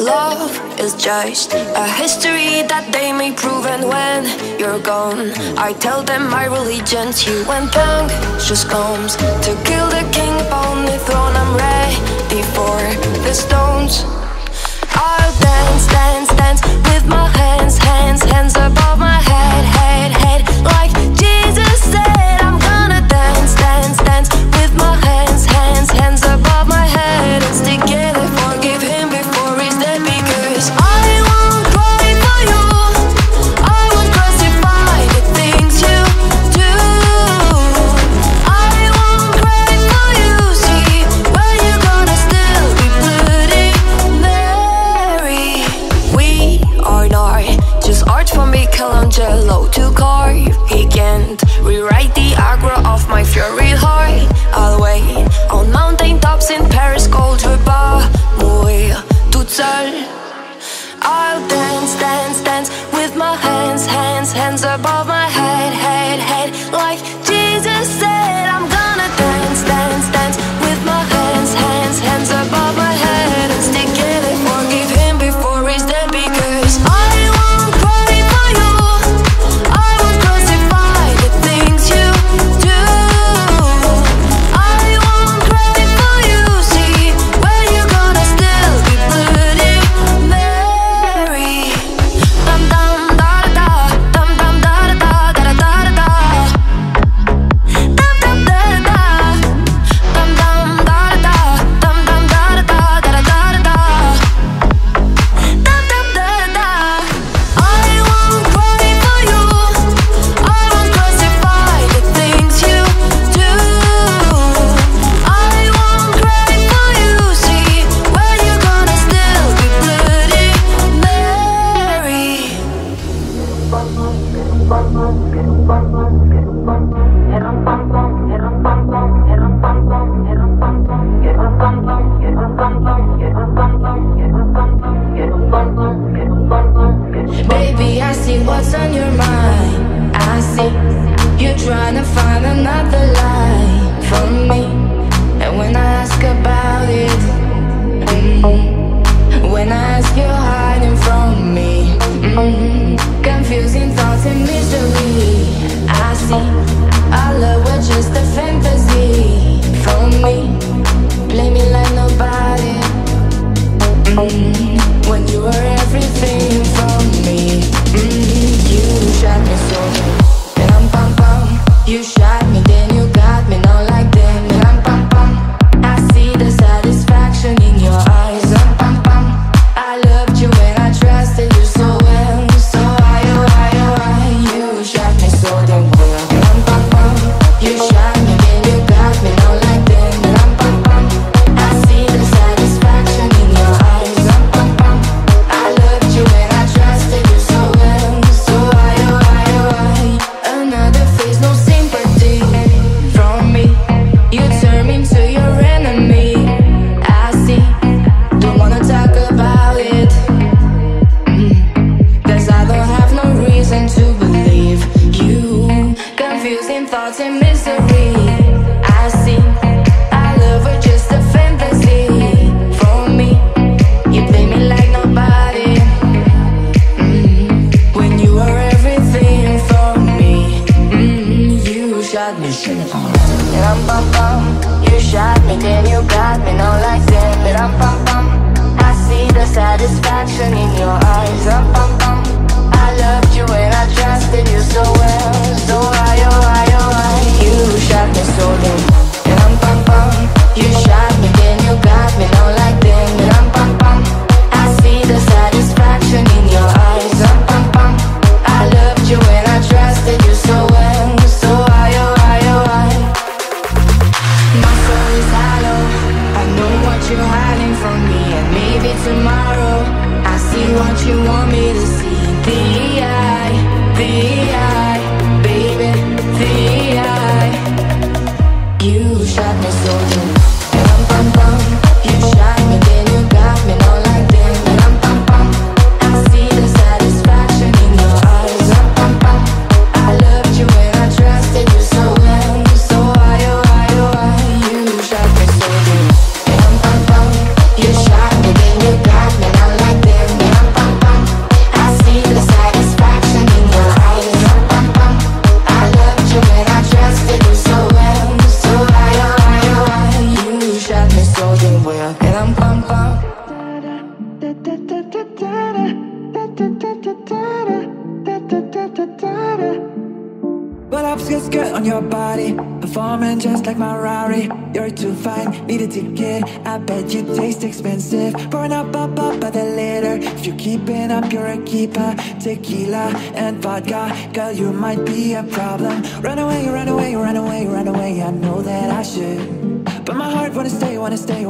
Love is just a history that they may prove And when you're gone, I tell them my religion's you When punk just comes to kill the king upon the throne. I'm ready for the stones. I'll dance, dance, dance with my hands, hands, hands above my head, head hands above.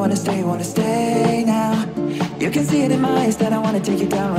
wanna stay, wanna stay now. You can see it in my eyes that I wanna take you down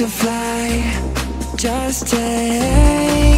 to fly. Just take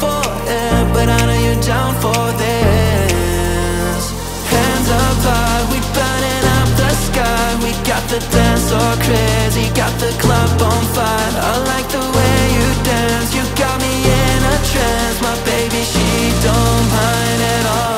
but I know you're down for this. Hands up high, we burning up the sky. We got the dance crazy, got the club on fire. I like the way you dance, you got me in a trance. My baby, she don't mind at all.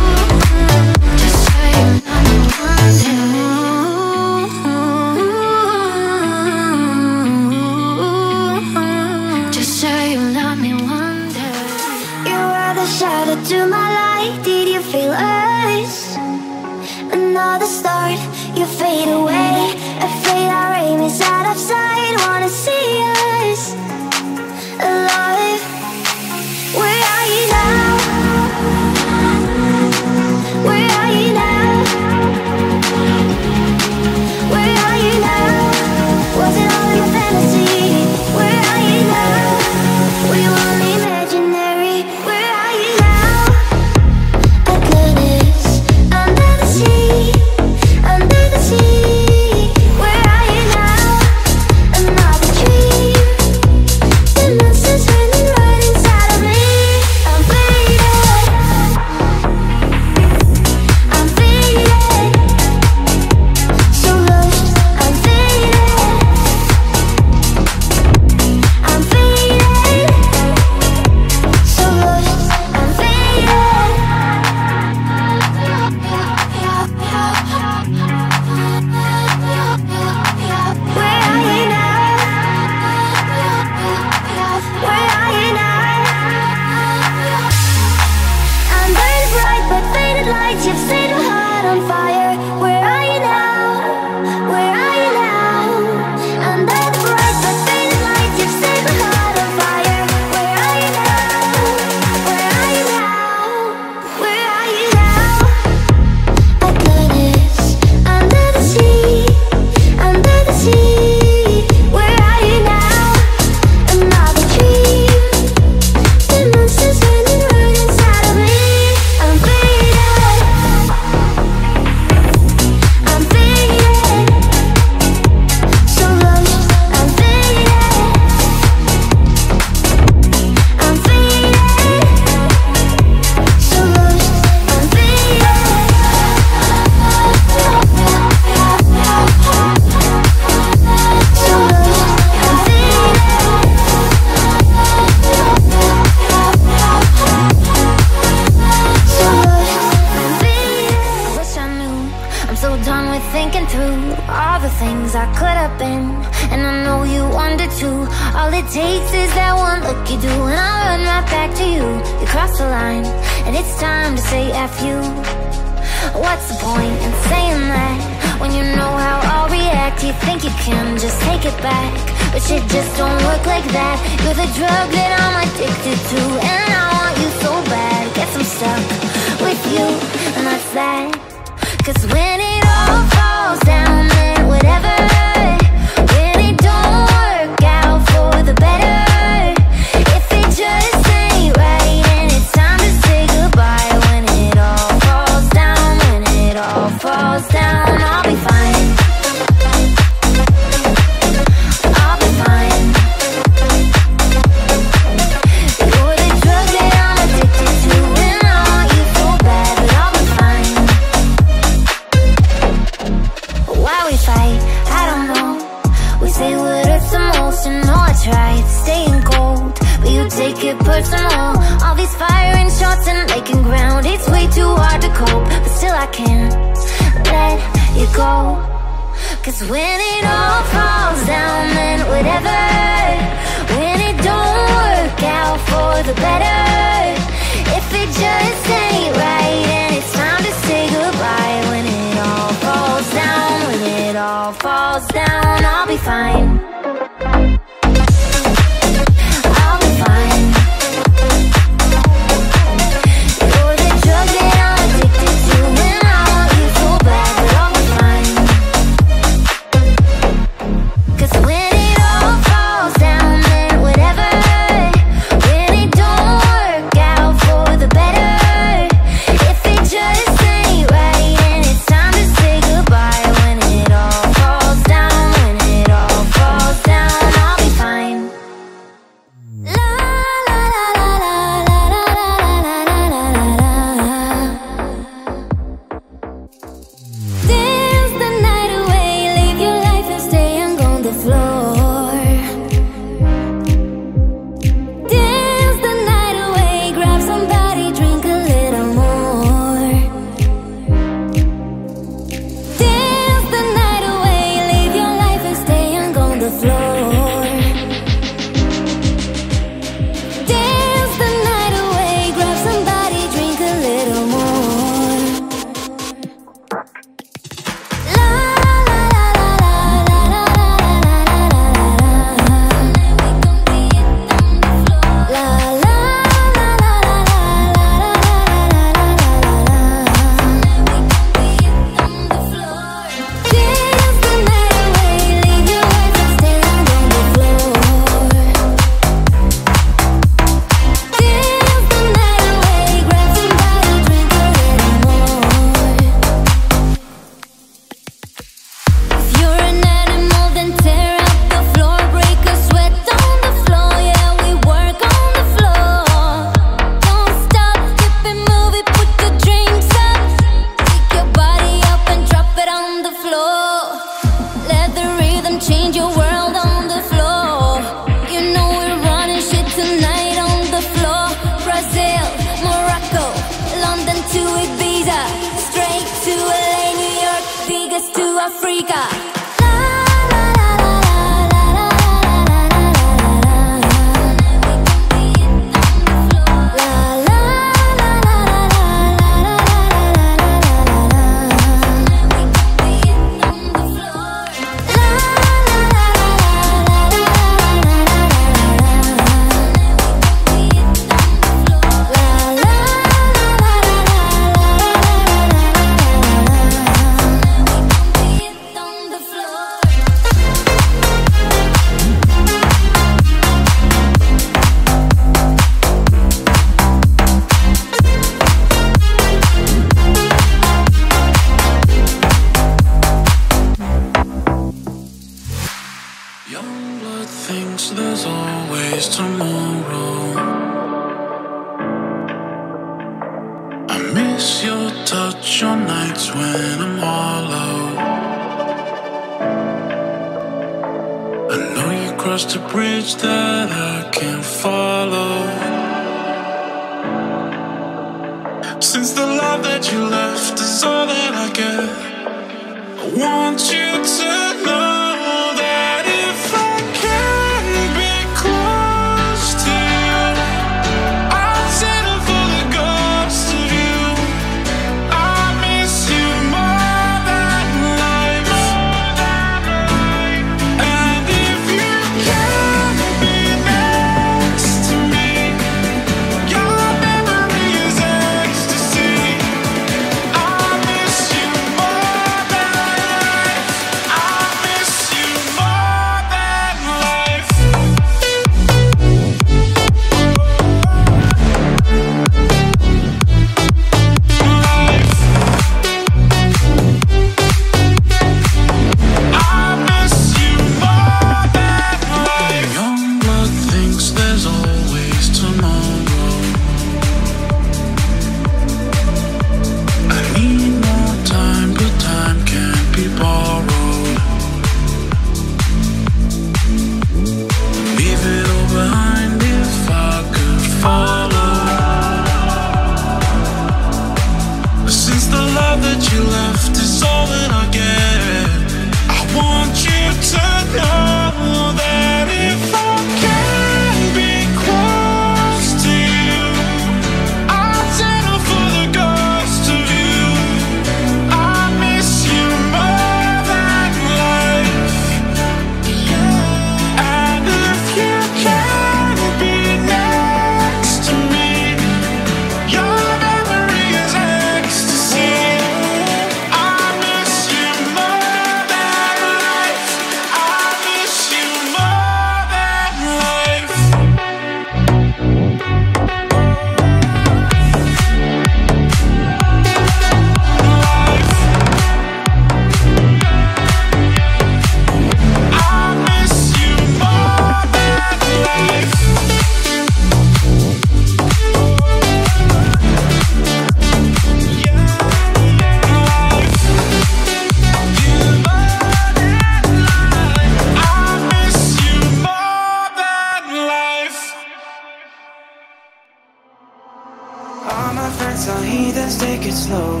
take it slow.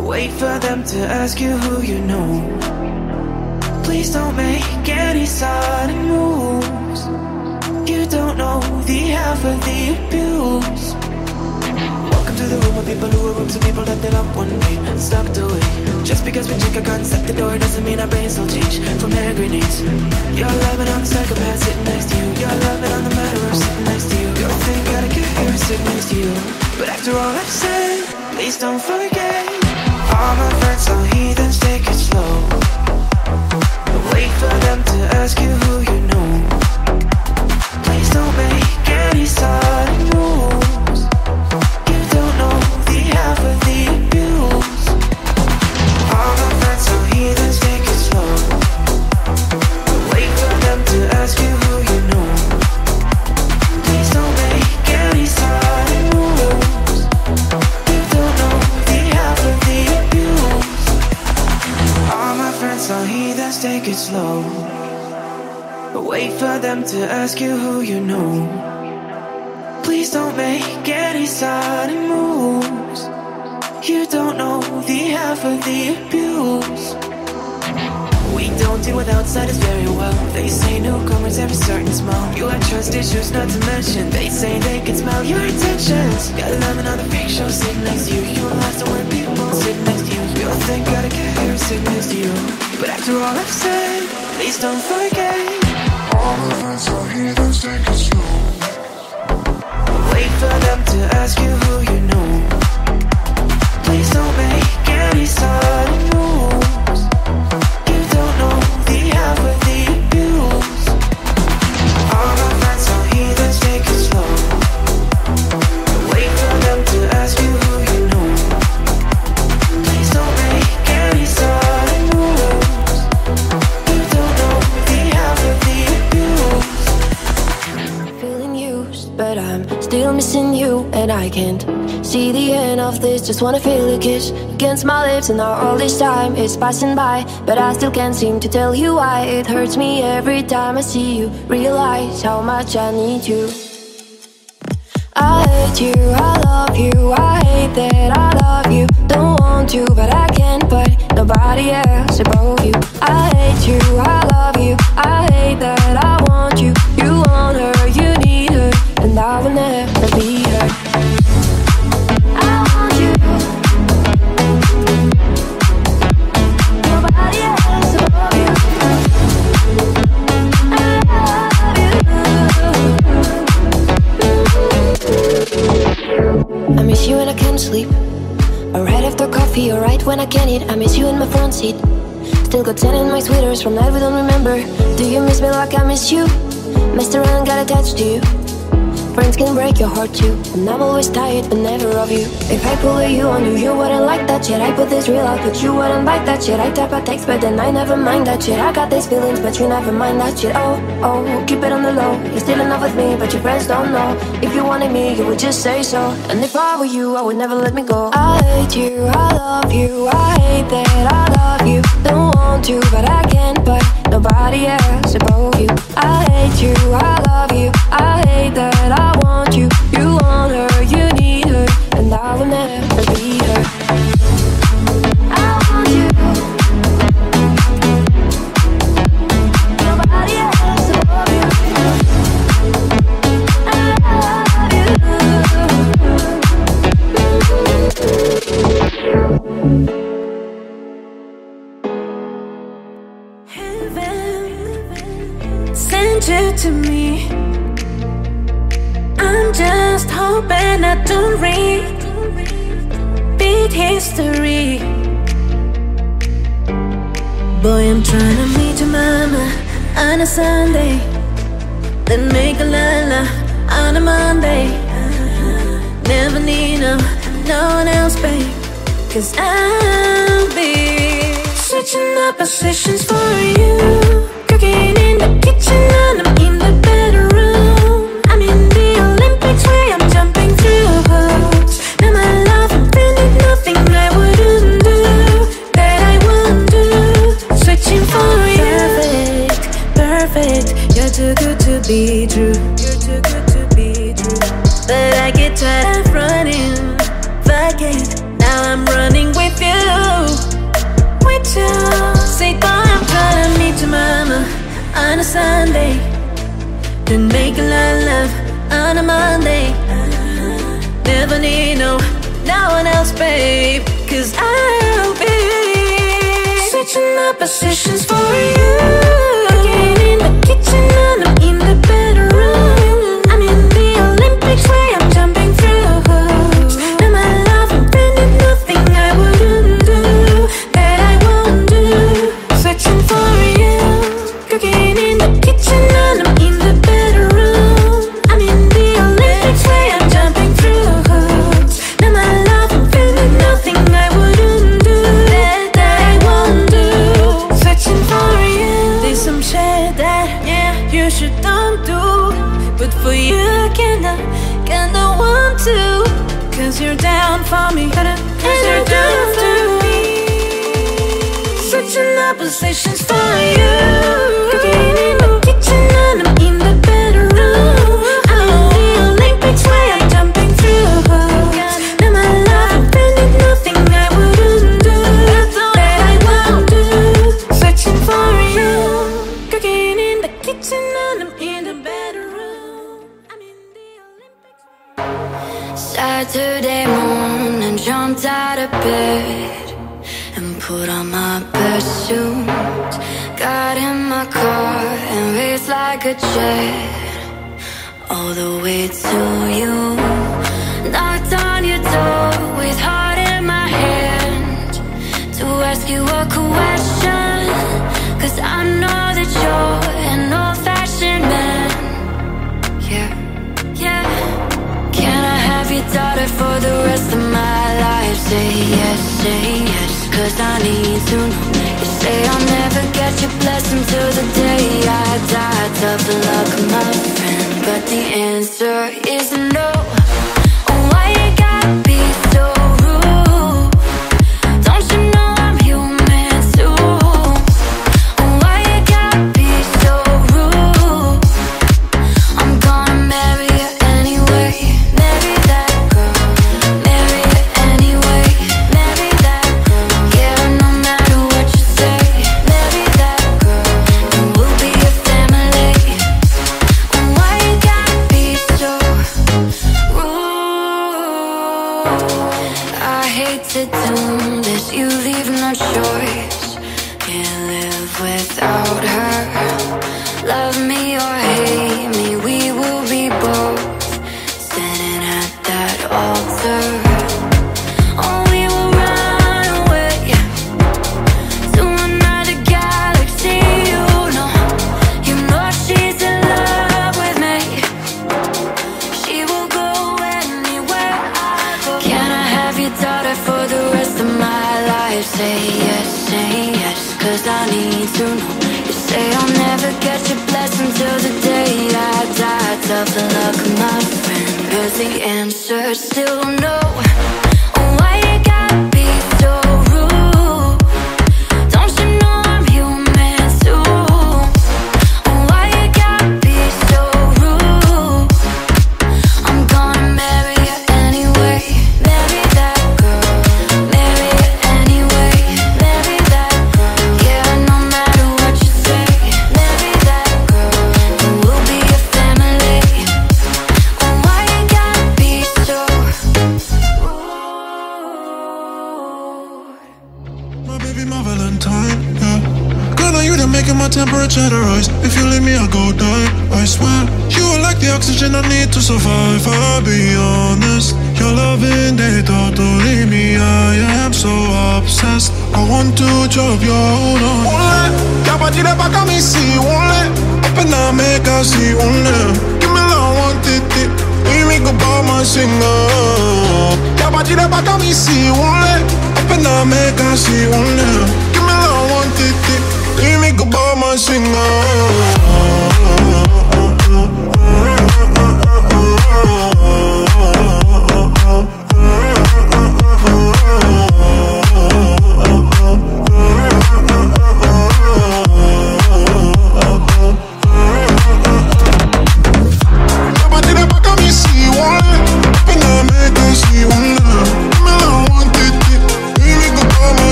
Wait for them to ask you who you know. Please don't make any sudden moves. You don't know the half of the abuse to the room with people who are up to people that they love one day Stuck to it. Just because we check a concept the door doesn't mean our brains will change From their grenades. You're loving on the psychopath sitting next to you. You're loving on the murderer sitting next to you. Don't think I'd care sitting next to you. But after all I've said, please don't forget All my friends are heathens, take it slow. Wait for them to ask you who you know. Please don't make any sudden moves take it slow. But wait for them to ask you who you know. Please don't make any sudden moves. You don't know the half of the abuse. We don't deal with outsiders very well. They say newcomers have a certain smell. You have trust issues, not to mention. They say they can smell your intentions. Got love and other fake shows sitting next to you. You're it when people sit next to you. Don't think gotta get here sitting next to you. But after all I've said, please don't forget. All the friends are heathens, take it slow Wait for them to ask you who you know. Please don't make any sudden moves and I can't see the end of this. Just wanna feel a kiss against my lips, and now all this time is passing by, but I still can't seem to tell you why. It hurts me every time I see you. Realize how much I need you. I hate you, I love you, I hate that I love you. Don't want to, but I can't, but nobody else above you. I hate you, I love you, I hate that I want you. You want her, you need her, and I will never you when I can't sleep. Or right after coffee, or right when I can eat. I miss you in my front seat. Still got ten in my sweaters from night we don't remember. Do you miss me like I miss you? Messed around, got attached to you. Friends can break your heart too. And I'm always tired, but never of you. If I pull a you on you, you wouldn't like that shit. I put this real out, but you wouldn't like that shit. I type a text, but then I never mind that shit. I got these feelings, but you never mind that shit. Oh, oh, keep it on the low. You're still in love with me, but your friends don't know. If you wanted me, you would just say so. And if I were you, I would never let me go. I hate you, I love you, I hate that I love you. Don't want to, but I can't, but nobody else above you. I hate you, I love you, I hate that I want you. You want her, you need her, and I will never read beat history. Boy, I'm trying to meet your mama on a Sunday, then make a lala on a Monday. Never need no, no one else, babe. Cause I'll be switching up positions for you. Cooking in the kitchen and I'm in the bedroom. Be true. You're too good to be true. But I get tired of running. Fuck it. Now I'm running with you. With you. Say, boy, I'm trying to meet your mama on a Sunday. Then make a lot of love on a Monday. Never need no, no one else, babe. Cause I'll be switching up positions for you. conversations for you. In the kitchen and I'm in the bedroom. I'm where I'm jumping through. Hoops Now my love nothing I wouldn't do. That I won't do. Searching for you. Cooking in the kitchen and I'm in the bedroom. Saturday morning jumped out of bed shoes Got in my car and raced like a jet All the way to you. Knocked on your door with heart in my hand To ask you a question. Cause I know that you're an old-fashioned man. Yeah, yeah. Can I have your daughter for the rest of my life? Say yes, say yes Cause I need to know. Say I'll never get your blessing till the day I die. Tough luck, my friend But the answer is no.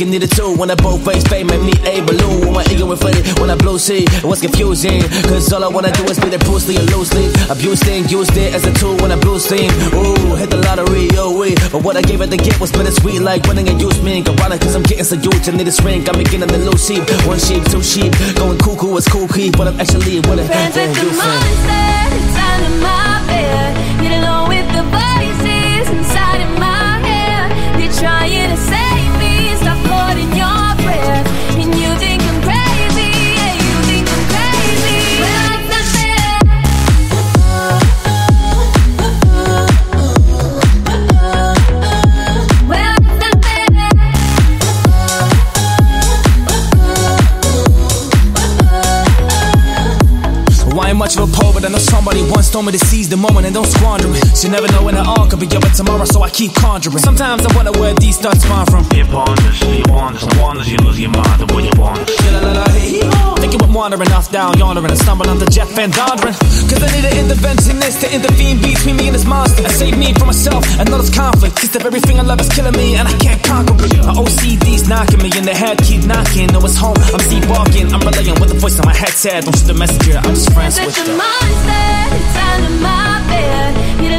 My cake needed two. When I both face fame made me a balloon. When my ego inflated, when I blew see, it was confusing. Cause all I wanna do is be the Bruce Lee and loosely. Abused it, used it as a tool when I blew steam. Ooh, hit the lottery, oh we. But what I gave it to get was bittersweet, like winning a used me. Ironic, cause I'm getting so huge. I need ring, got me getting the loose sheep. One sheep, two sheep, going cuckoo, it's cool key. But I'm actually winning. Friends with the monster, it's under my bed. Get along with the voices inside of my head. They're trying to save somebody told me to seize the moment and don't squander it. So you never know when it all could be over tomorrow, so I keep conjuring. Sometimes I wonder where these thoughts spawn from. You ponders, you wonders, and wonders, you lose your mind the way you want. Thinking I'm wandering off down yonder and I stumble onto Jeff Van Donderen. Cause I need an interventionist to intervene between me and this monster and save me from myself and all this conflict. Cause if everything I love is killing me and I can't conquer it. My OCD's knocking me in the head, keep knocking. No, it's home, I'm sleepwalking. I'm relaying with the voice on my head headset. Don't shoot the messenger, I'm just friends It's with a them. monster, it's under my bed. Get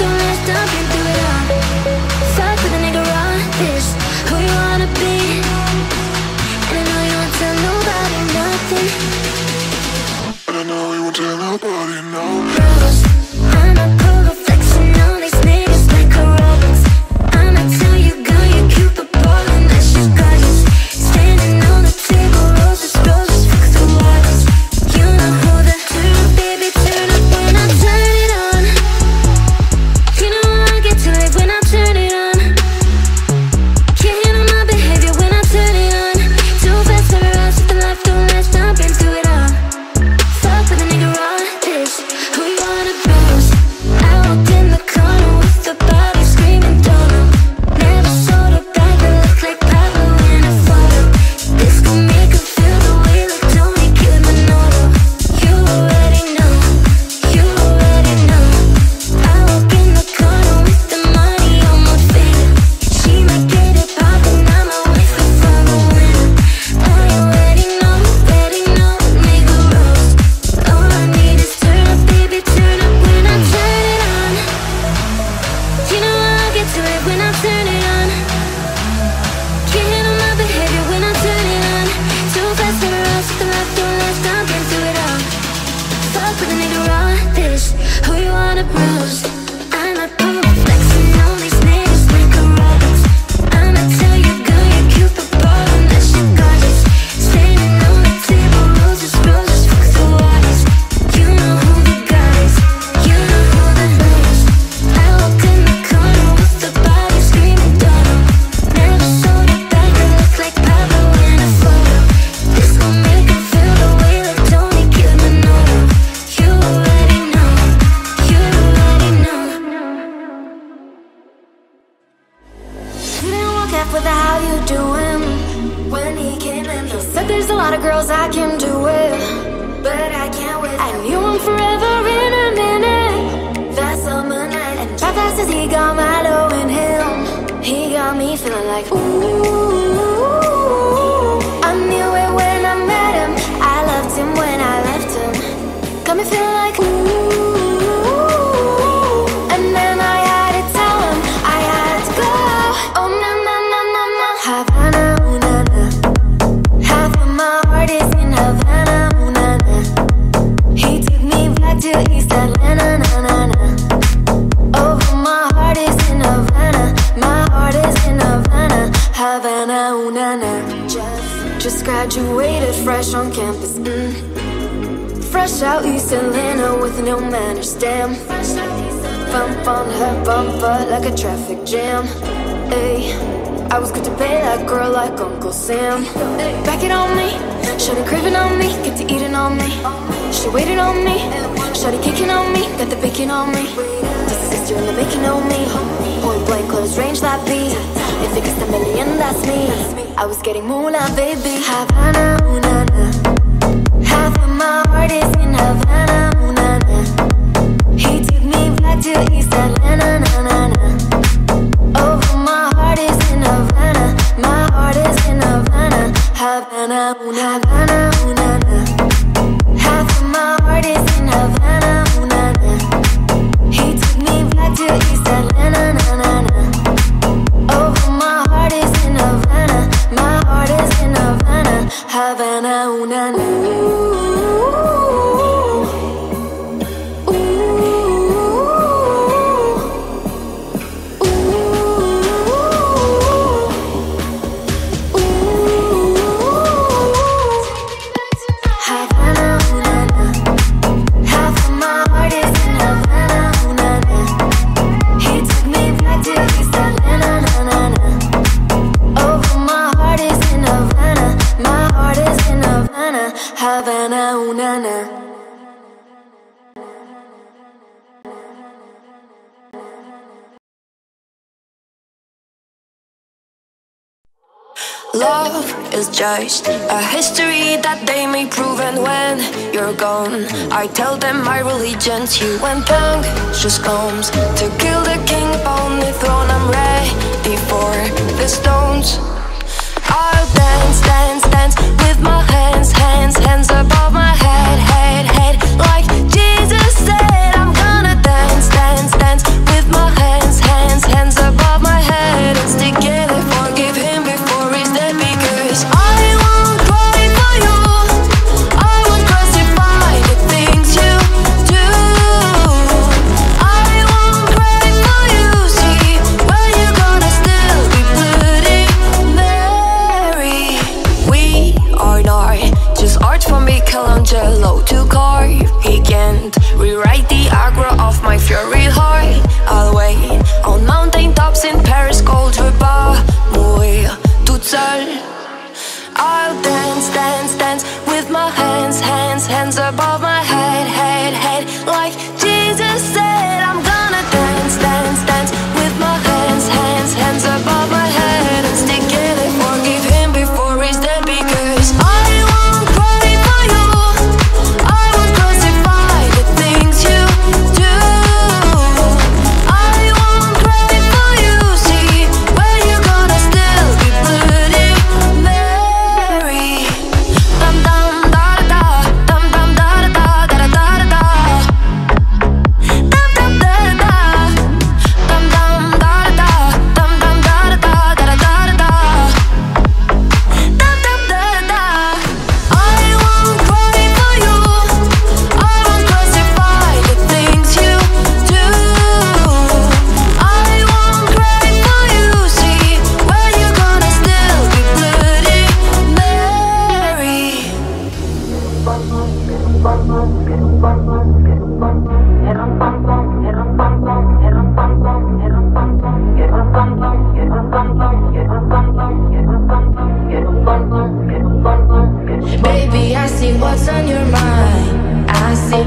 rest, the left don't last. I've see what's on your mind I see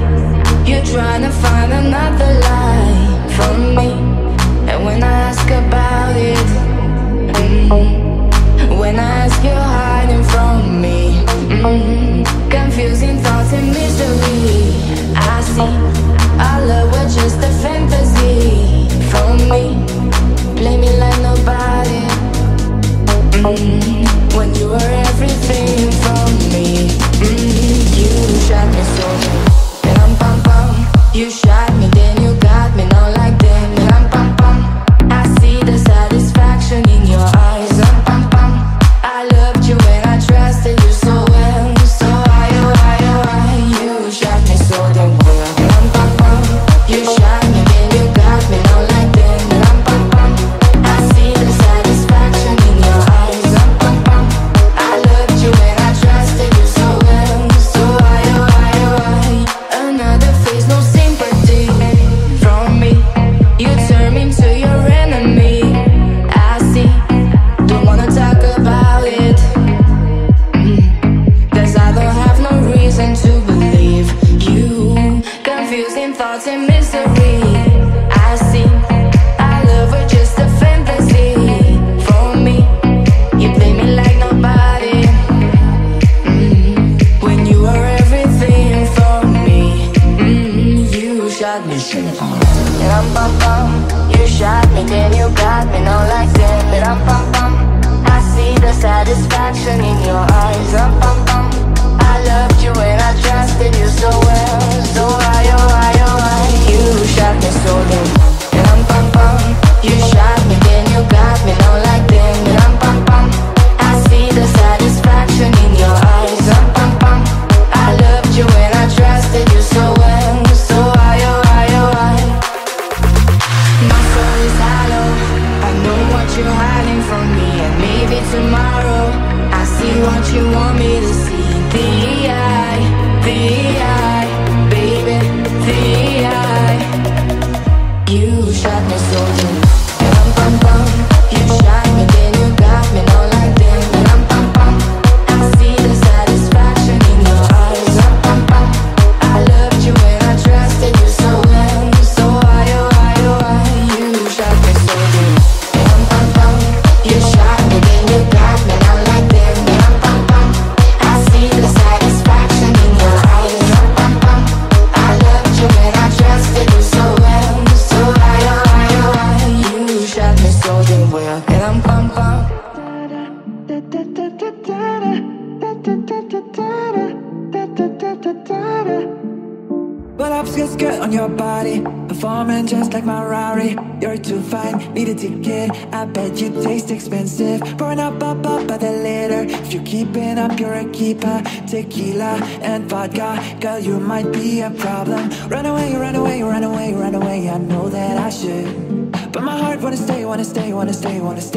you trying to find another lie from me And when I ask about it mm -hmm. When I ask you're hiding from me mm -hmm. Confusing thoughts and misery I see our love was just a fantasy from me Play me like nobody mm -hmm. When you were everything might be a problem. Run away, run away, run away, run away. I know that I should. But my heart wanna stay, wanna stay, wanna stay, wanna stay.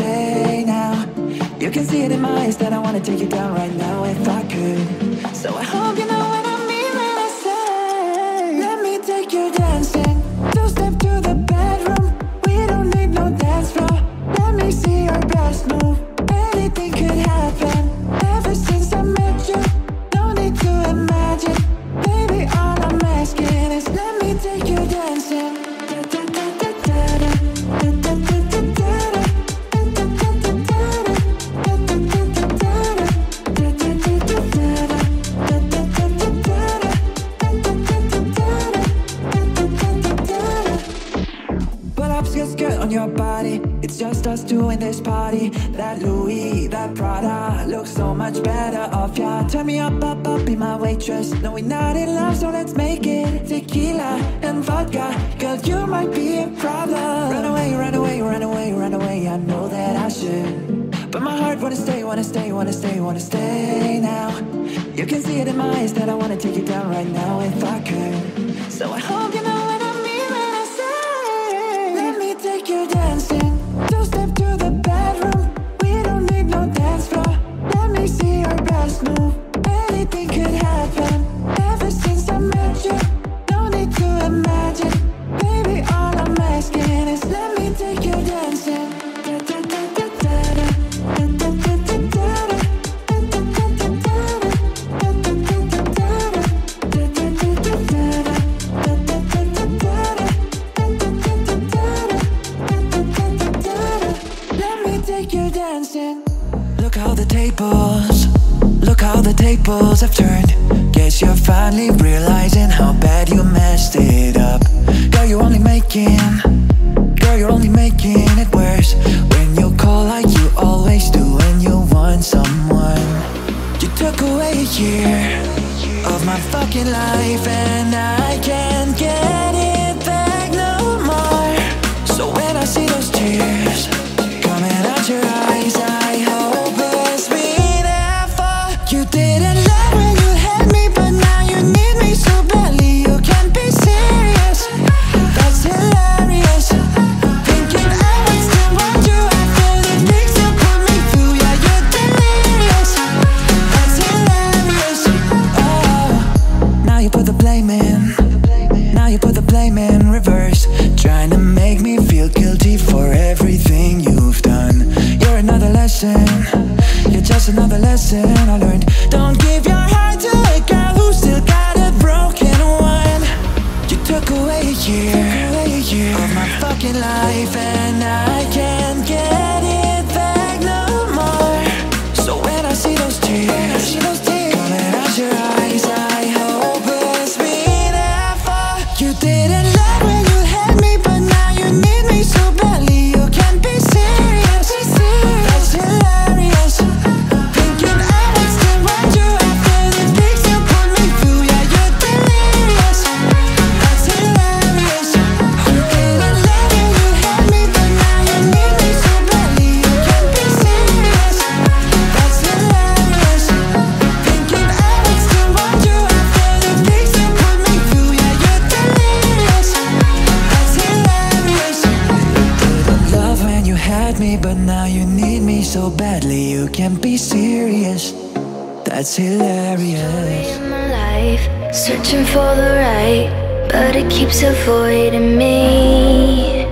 That's hilarious. In my life, searching for the right, but it keeps avoiding me.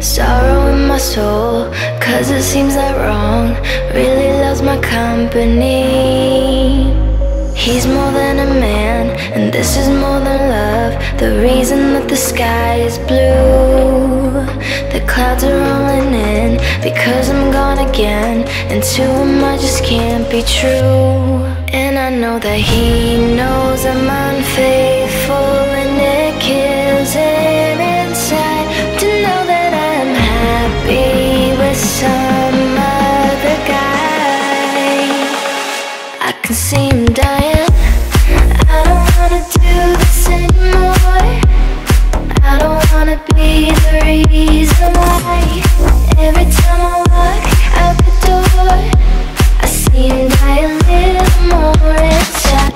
Sorrow in my soul, cause it seems that wrong really loves my company. He's more than a man, and this is more than love. The reason that the sky is blue, the clouds are rolling in because I'm gone again, and to him I just can't be true. And I know that he knows I'm unfaithful and it kills him inside To know that I'm happy with some other guy. I can see him dying. I don't wanna do this anymore. I don't wanna be the reason why. Every time I walk out the door I see him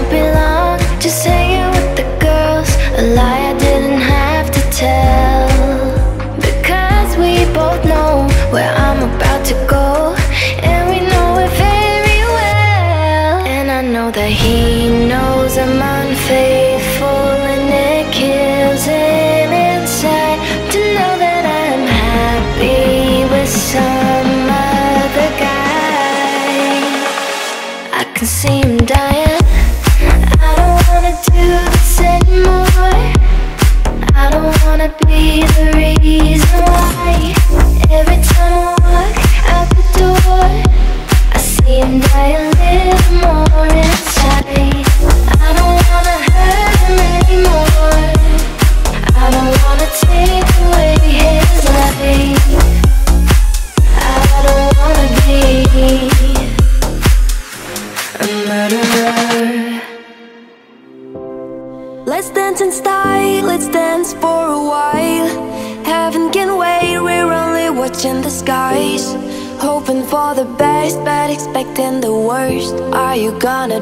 don't belong. Just hanging with the girls, a liar. be the reason why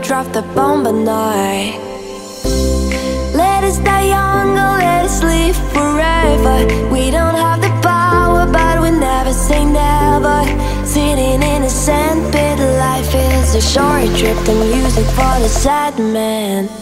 Drop the bomb, at night. Let us die young or let us live forever. We don't have the power, but we never say never. Sitting in a sandpit, life is a short trip. The music for the sad man.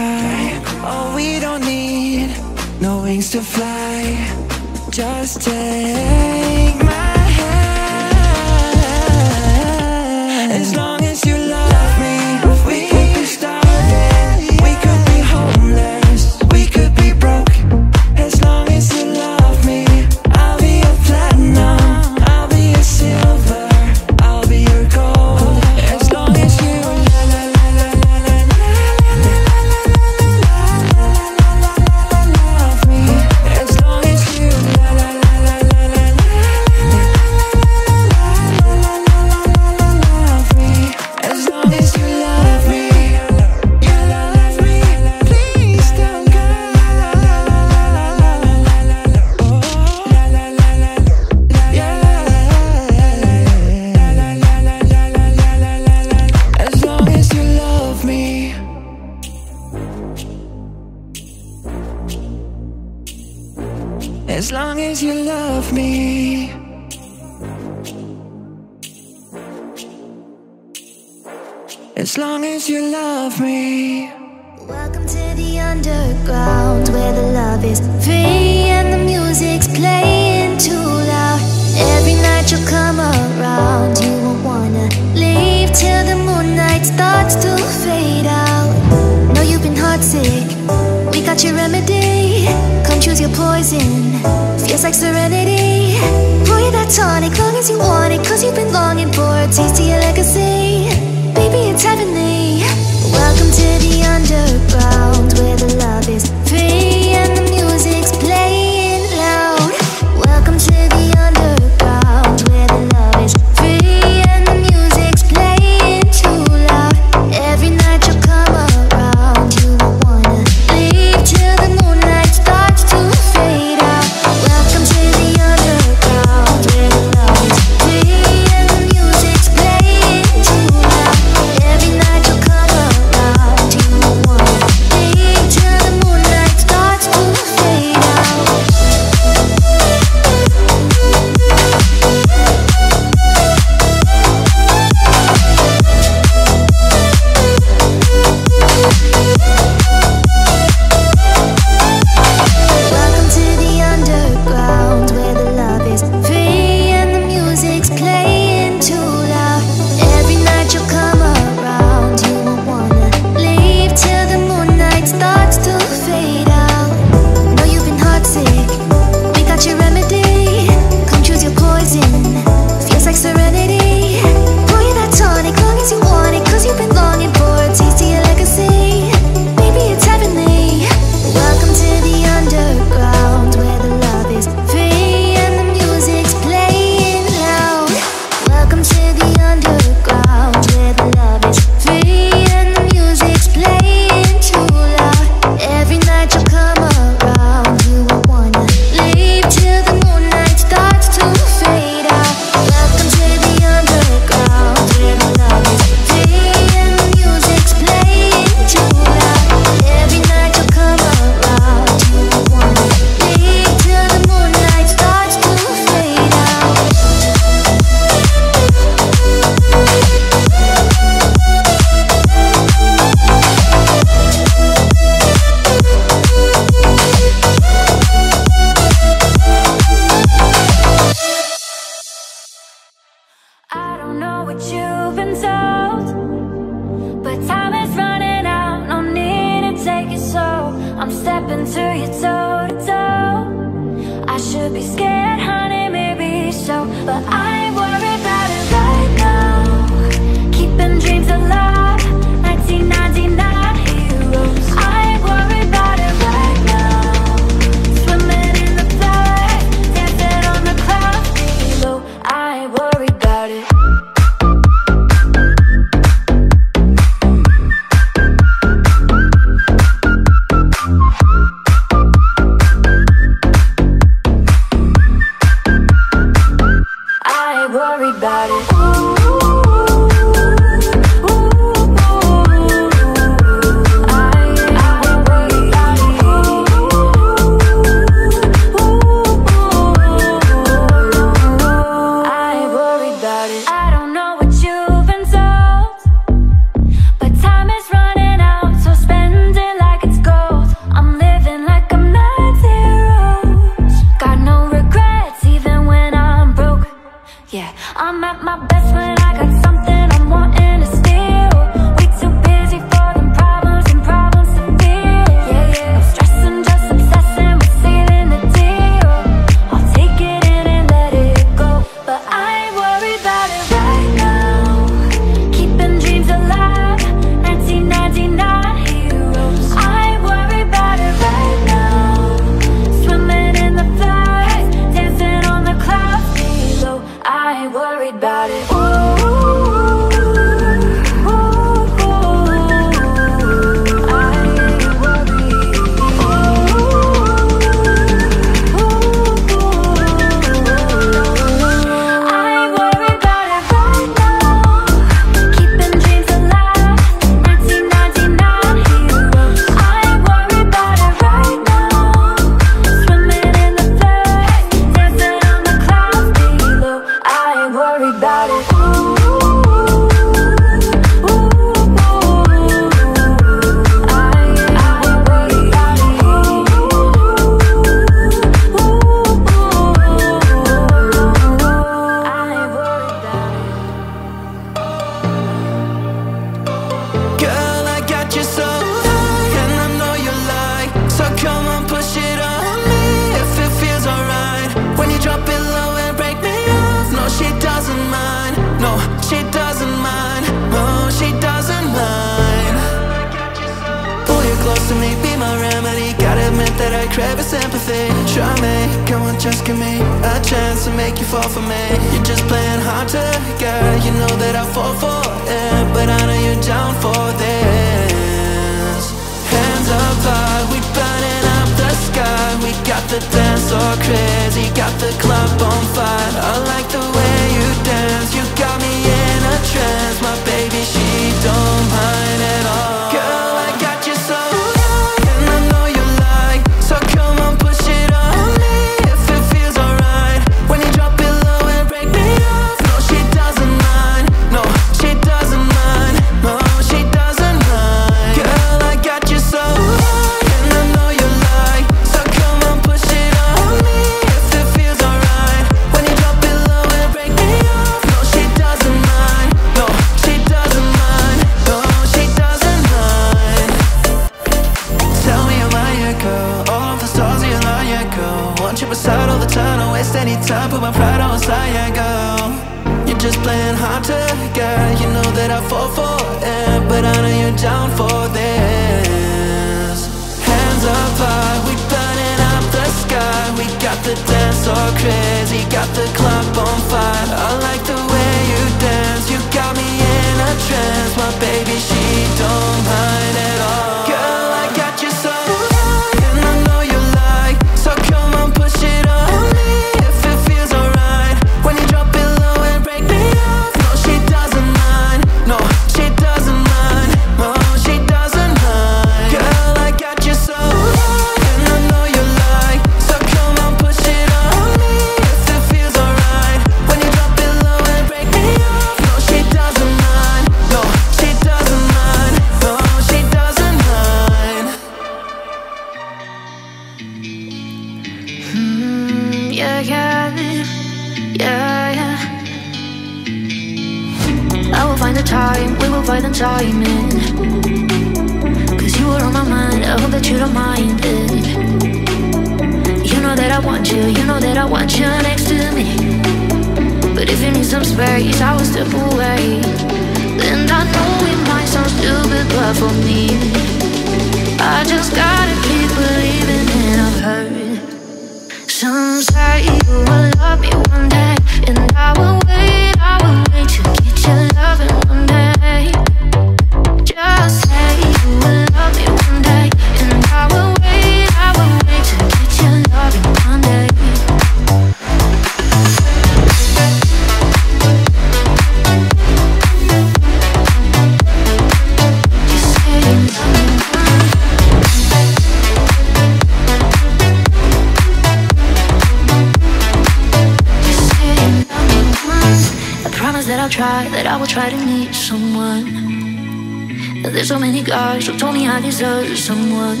star. She told me I deserve someone.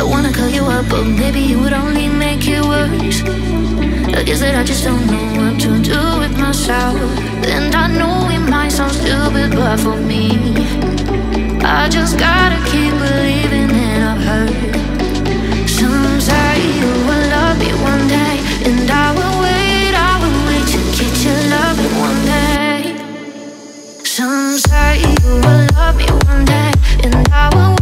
I wanna call you up, but maybe it would only make it worse. I guess that I just don't know what to do with myself. And I know it might sound stupid, but for me, I just gotta keep believing that I've heard. Someday you will love me one day, and I. be one day, and I will.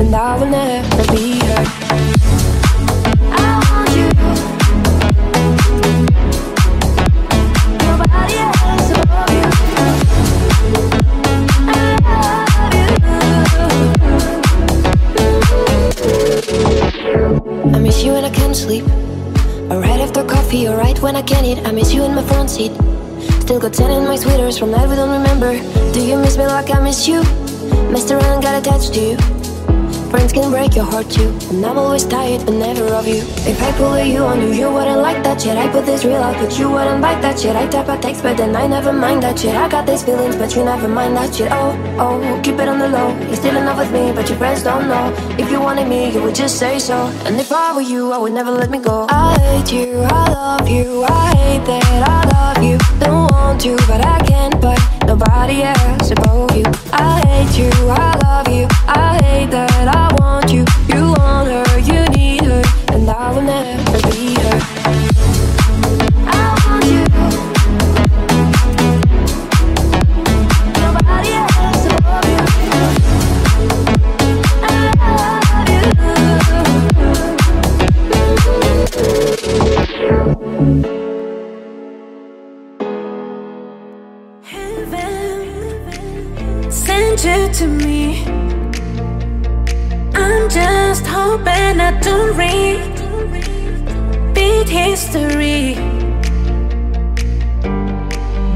and I will never be her. I want you. Nobody else above you. I miss you when I can't sleep. Or after coffee, or when I can eat. I miss you in my front seat. Still got 10 in my sweaters from night we don't remember. Do you miss me like I miss you? Messed around, got attached to you. Friends can break your heart too. And I'm always tired, but never of you. If I pull you on you, you wouldn't like that shit. I put this real out, but you wouldn't like that shit. I type a text, but then I never mind that shit. I got these feelings, but you never mind that shit. Oh, oh, keep it on the low. You're still in love with me, but your friends don't know. If you wanted me, you would just say so. And if I were you, I would never let me go. I hate you, I love you, I hate that I love you. Don't want to, but I can't, but nobody else above you. I hate you, I love you, I hate that I read beat history.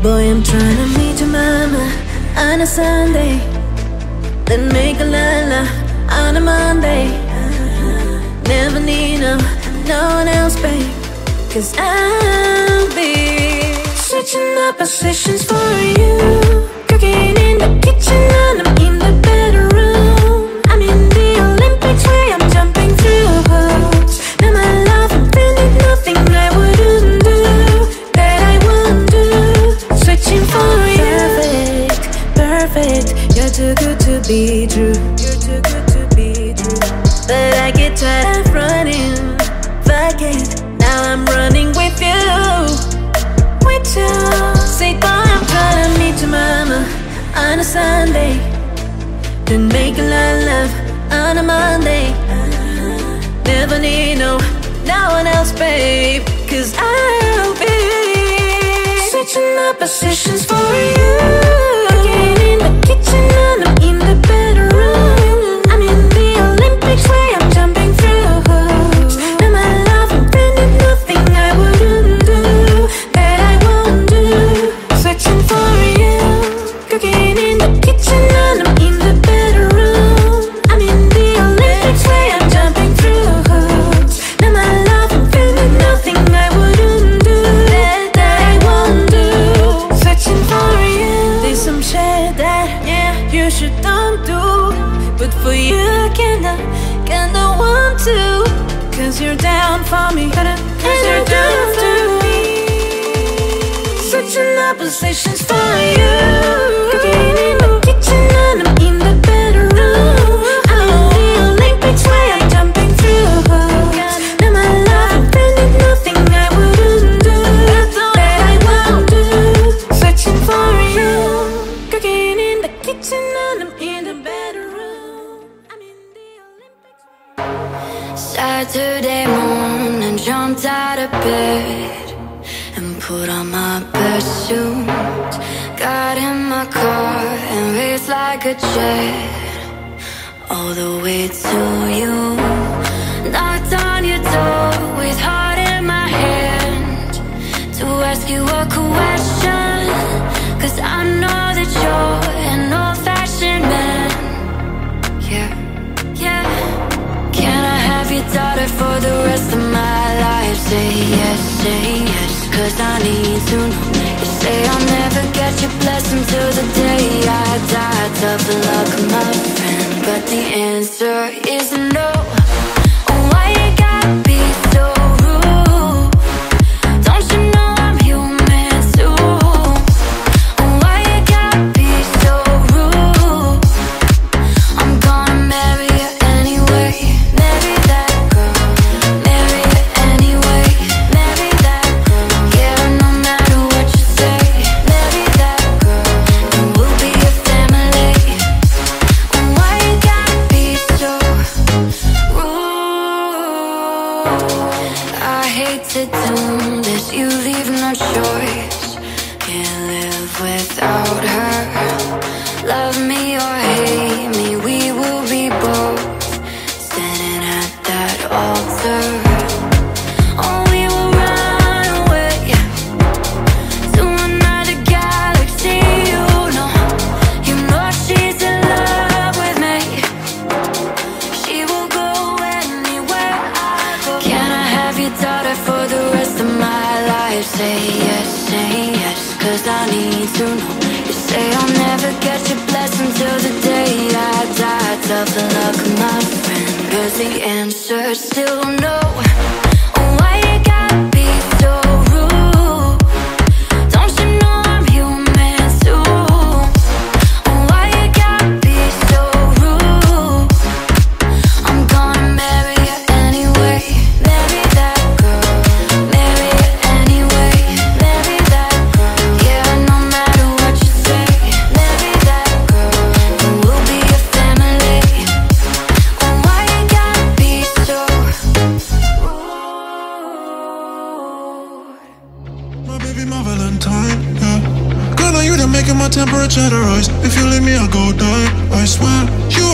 Boy, I'm trying to meet your mama on a Sunday, then make a lala on a Monday. Never need no, no one else, babe. Cause I'll be switching up positions for you. Cooking in the kitchen on I'm positions for you. Say yes, cause I need to know. You say I'll never get your blessing till the day I die. Tough luck, my friend, but the answer is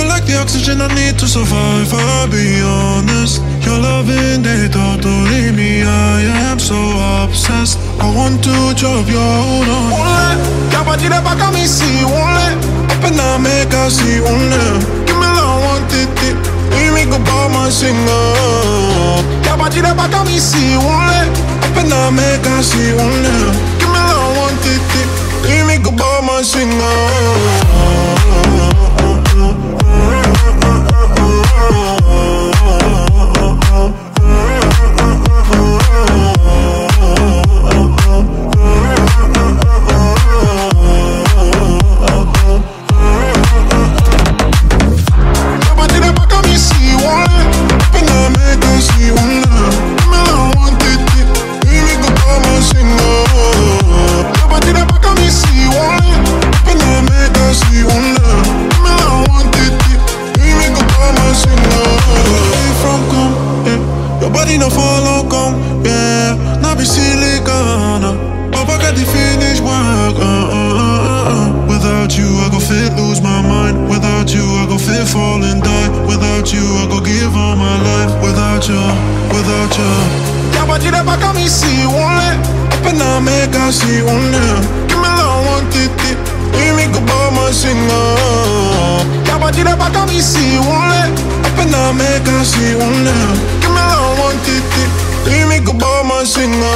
you are like the oxygen I need to survive. I'll be honest, your loving they totally me. I am so obsessed. I want to drop your hold on. Ole, ya pa tire pa ka mi si ole. Appena me casi ole. Give me la one titi. Y mi copa más singa. Ya pa tire pa ka mi si ole. Appena me casi ole. Give me la one titi. Y mi copa más singa. Ya Me. Give me la one titi. Y mi copa más singa. Ya pa tire pa ka mi si ole. Appena me. Give me la one titi. Y mi copa más singa.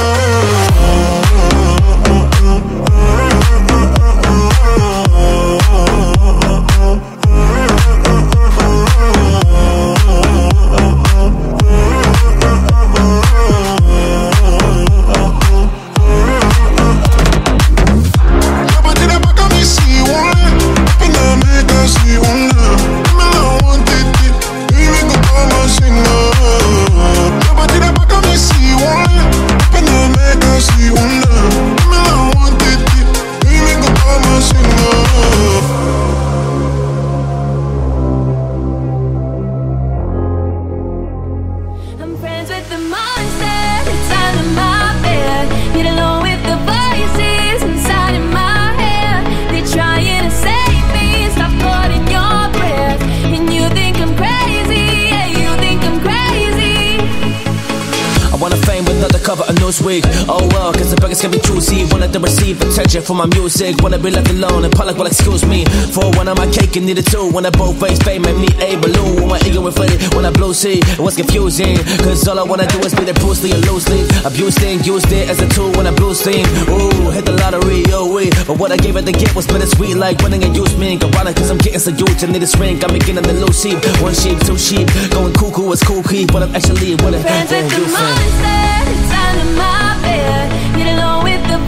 From my music. Wanna be left alone and public will excuse me. For one of my cake and needed two. When I both face fame made me a balloon. When my ego inflated, when I blue sea, it was confusing. Cause all I wanna do is be the Bruce Lee and loosely. Abused it, used it as a tool when I blew steam. Ooh, hit the lottery, oh wait. But what I gave it to get was bittersweet. Like winning and use me. Ironic cause I'm getting so huge. I need a ring. I'm beginning the loose sheep. One sheep, two sheep. Going cuckoo is cool key. But I'm actually winning. Friends with the you monster that's under my bed. Get along with the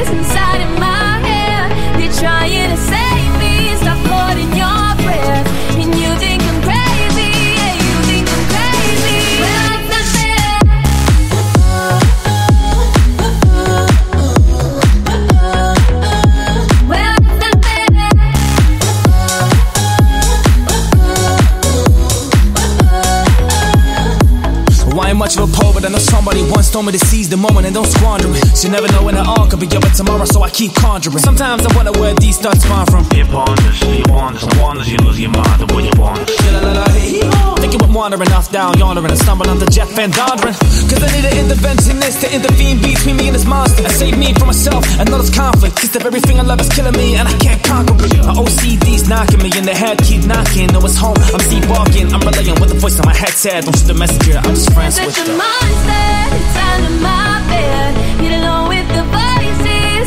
voices inside of my head. They're trying to save Know somebody once told me to seize the moment and don't squander it. So you never know when it all could be over tomorrow, so I keep conjuring. Sometimes I wonder where these thoughts spawn from. It ponders, you ponders, no wonders you lose your mind the way you ponders. Thinking I'm wandering off down yonder and stumbling under jet Jeff VanVonderen. Cause I need an interventionist to intervene between me and this monster and save me from myself and all this conflict. Cause if everything I love is killing me and I can't conquer it. My OCD's knocking me in the head, keep knocking. No, it's home, I'm sleepwalking. I'm relaying with the voice on my head said. Don't shoot the messenger, I'm just friends with them.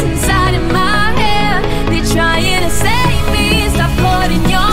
Inside of my head, they're trying to save me. Stop putting your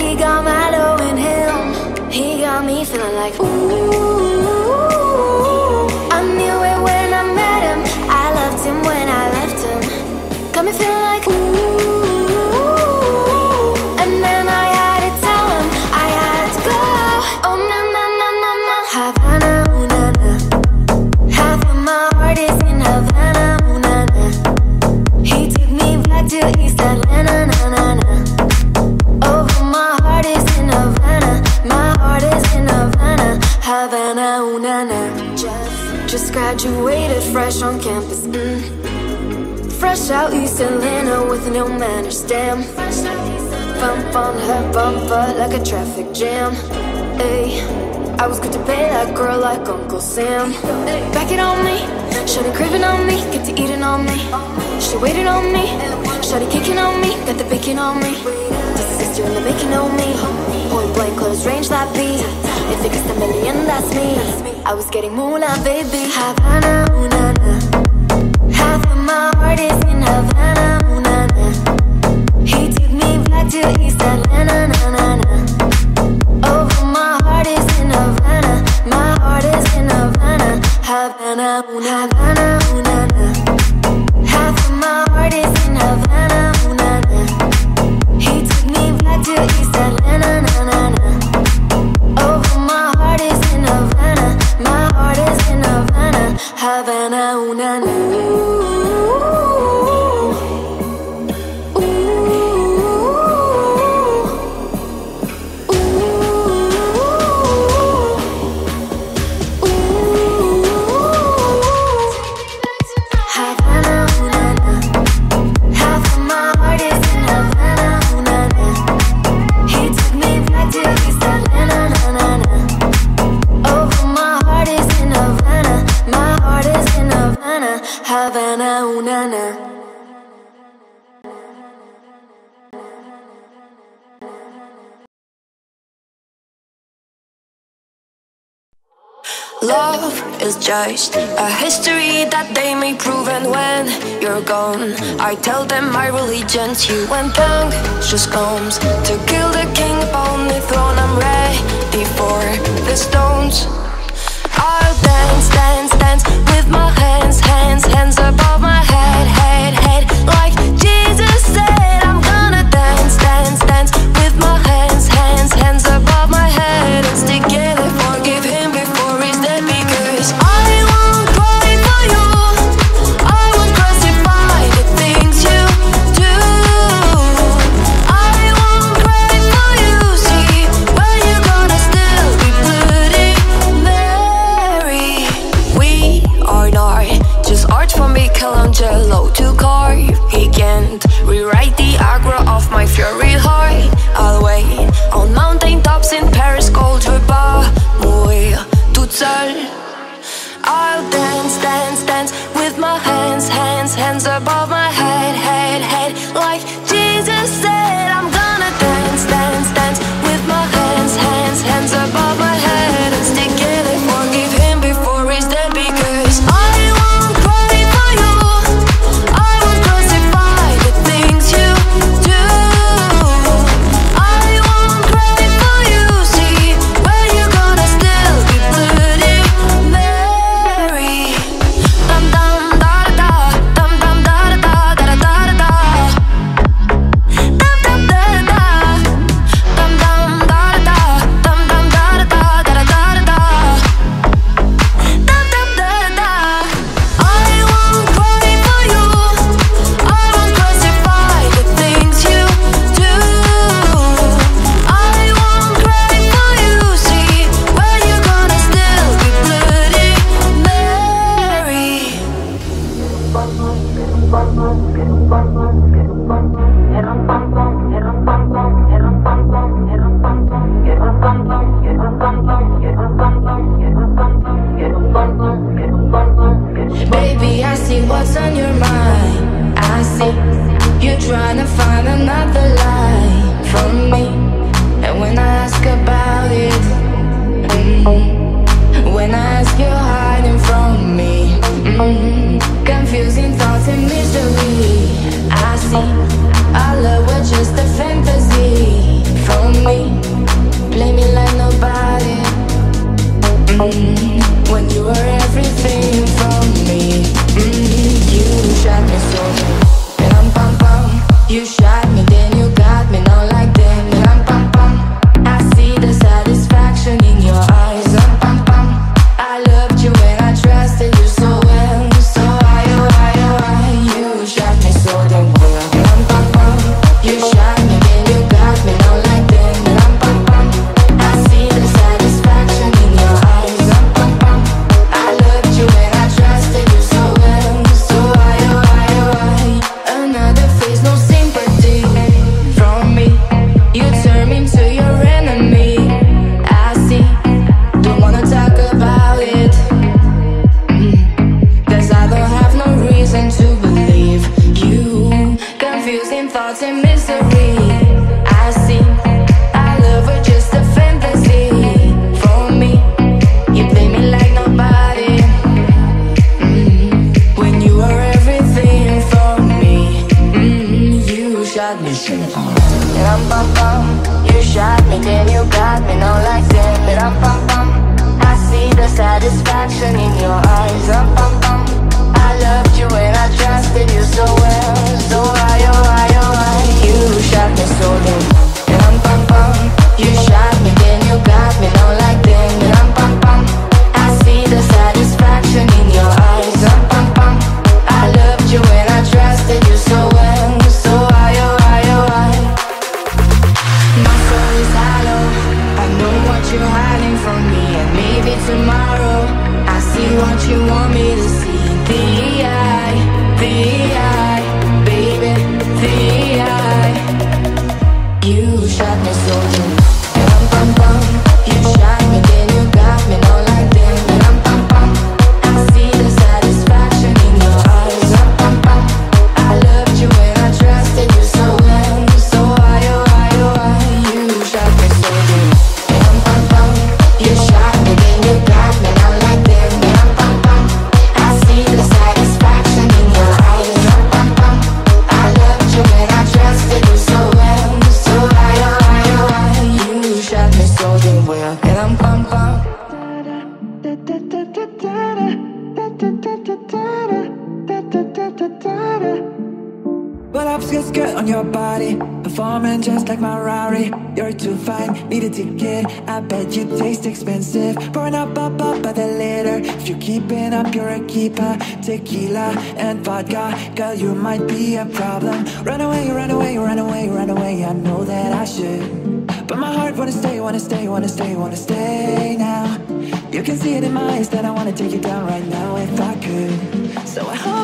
He got my low in him. He got me feeling like ooh. fresh on campus. Mm. Fresh out East Atlanta with no manners, damn. Bump on her bumper like a traffic jam. Ay, I was good to pay that girl like Uncle Sam. Back it on me, shawty craving on me, get to eating on me. She waited on me, shawty kicking on me, got the bacon on me. This is sister in the making on me. Point blank, close range, that beat. You think it's a million, that's me. I was getting moolah, baby. Havana, ooh. Half of my heart is in Havana, ooh. He took me back to East Atlanta, na. wasting. A history that they may prove, and when you're gone, I tell them my religion's you. When just comes to kill the king upon the throne, I'm ready for the stones. I'll dance, dance, dance with my hands, hands, hands above my head, head, head. Like Jesus said, I'm gonna dance, dance, dance with my hands. keeper Tequila and vodka. Girl, you might be a problem. Run away, run away, run away, run away. I know that I should. But my heart wanna stay, wanna stay, wanna stay, wanna stay now. You can see it in my eyes that I wanna take you down right now if I could. So I hope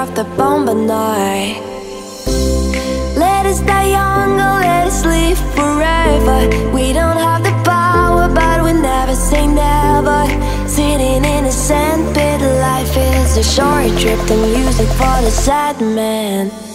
off the bone but not Let us die young or let us live forever. We don't have the power but we never say never. Sitting in a sandpit, life is a short trip The music for the sad man.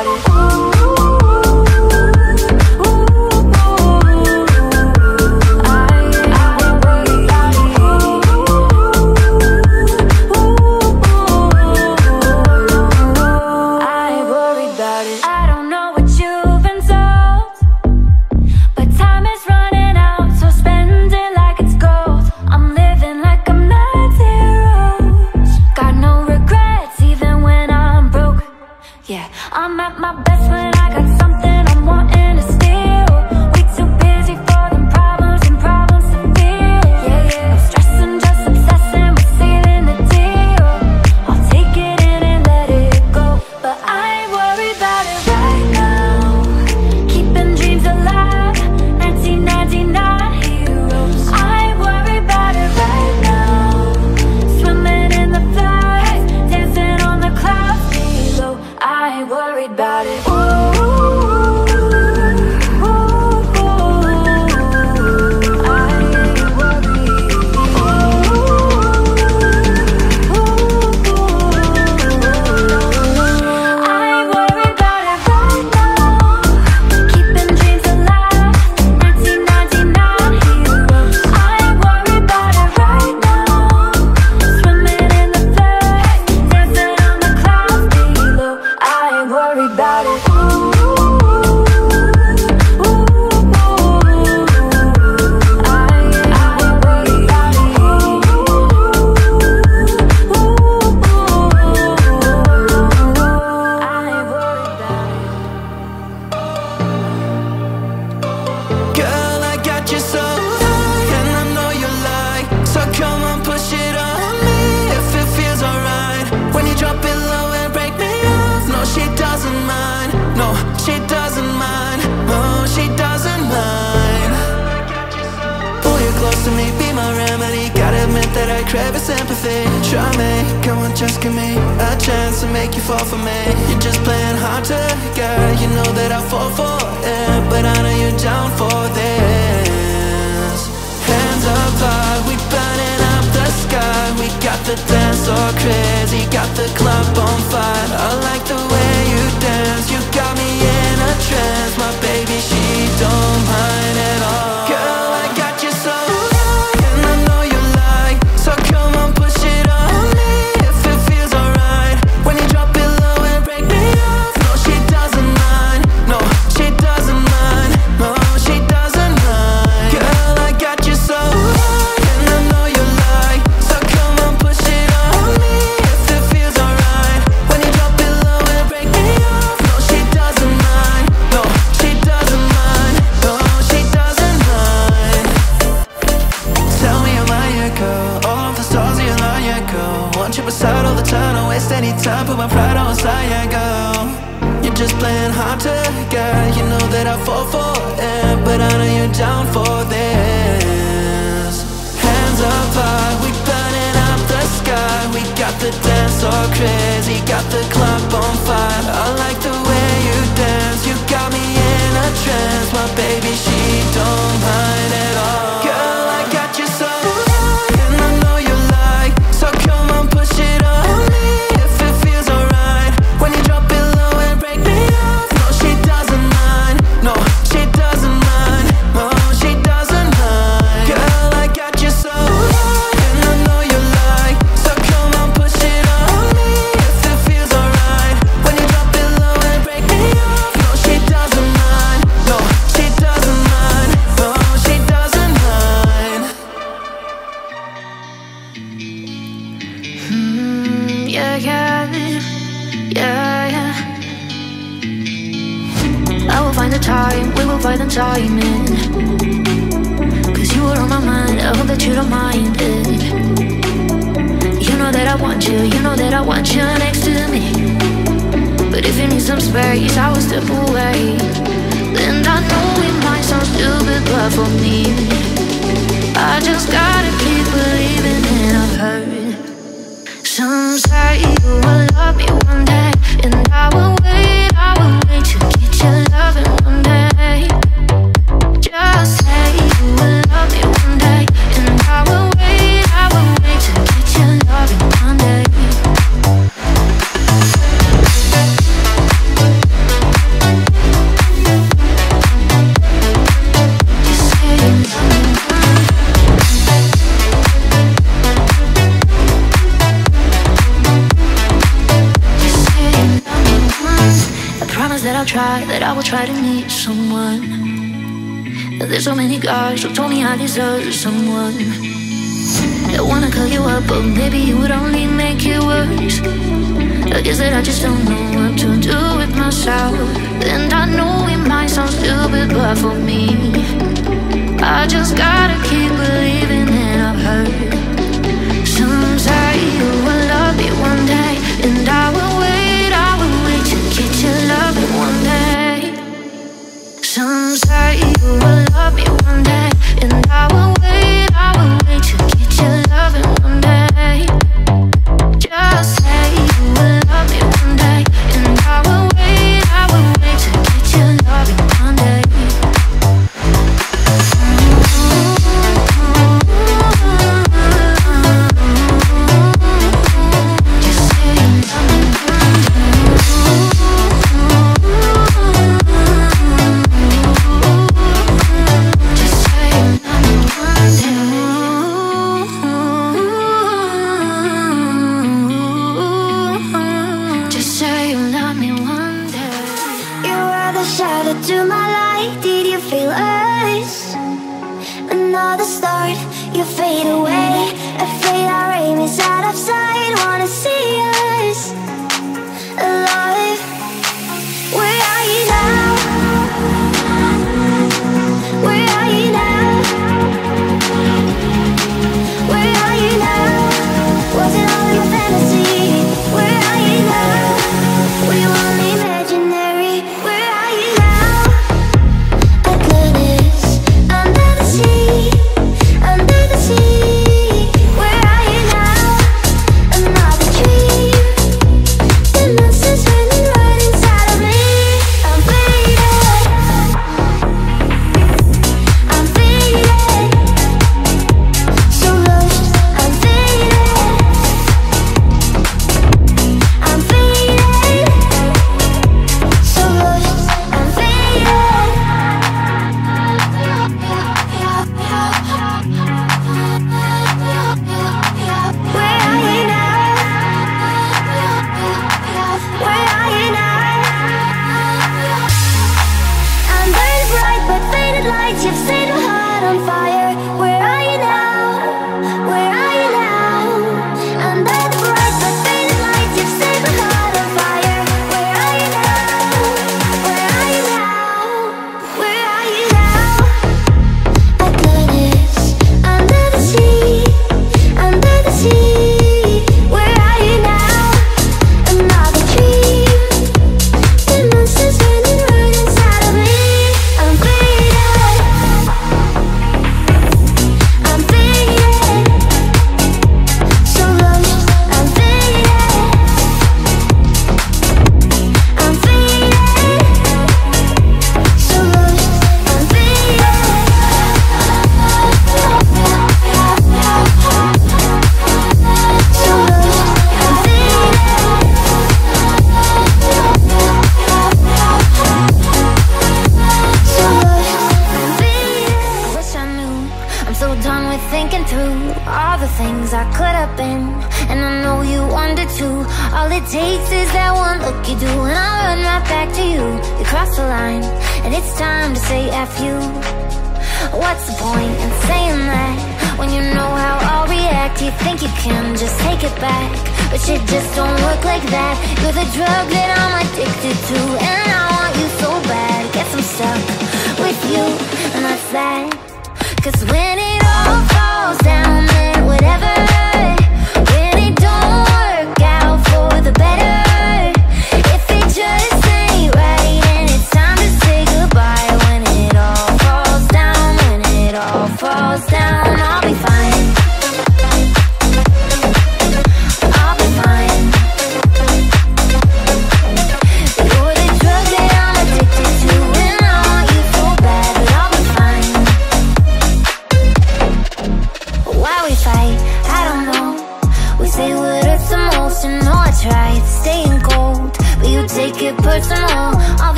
About it.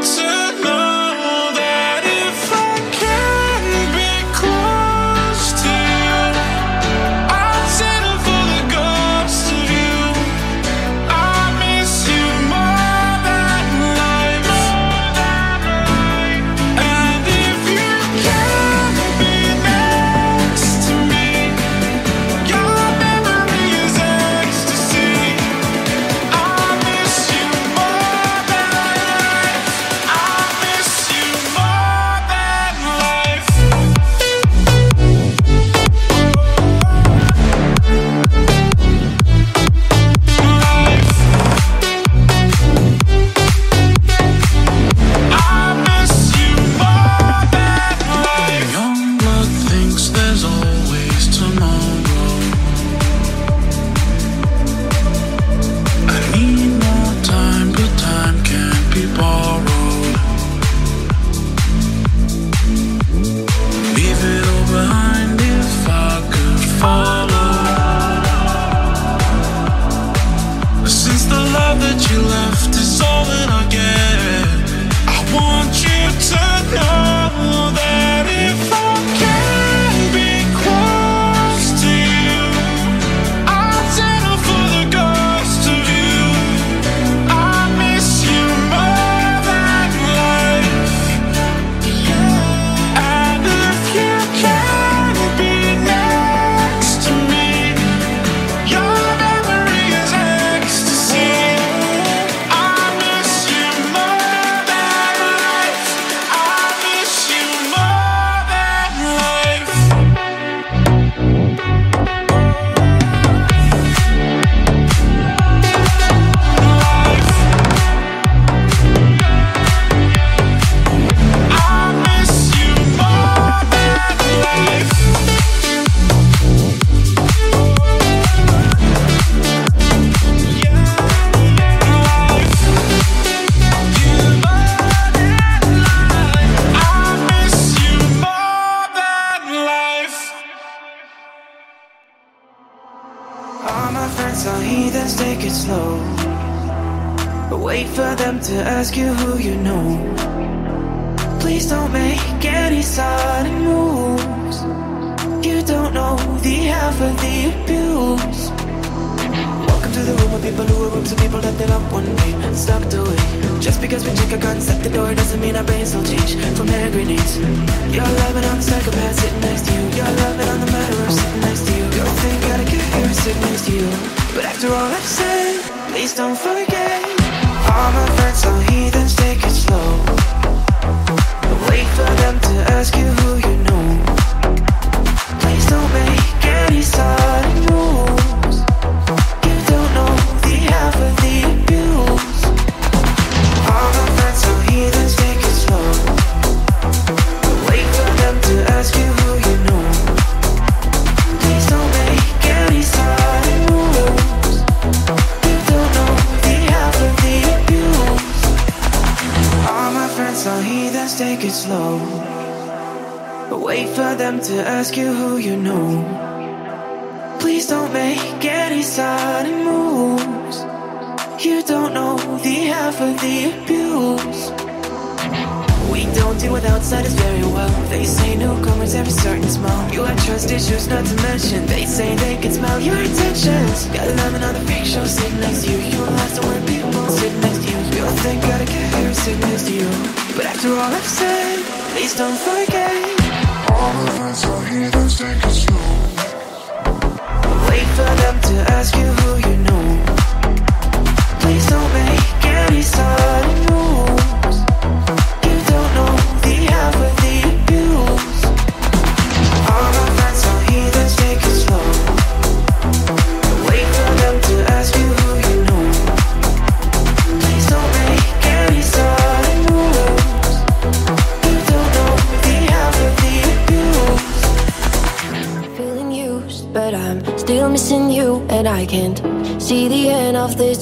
Want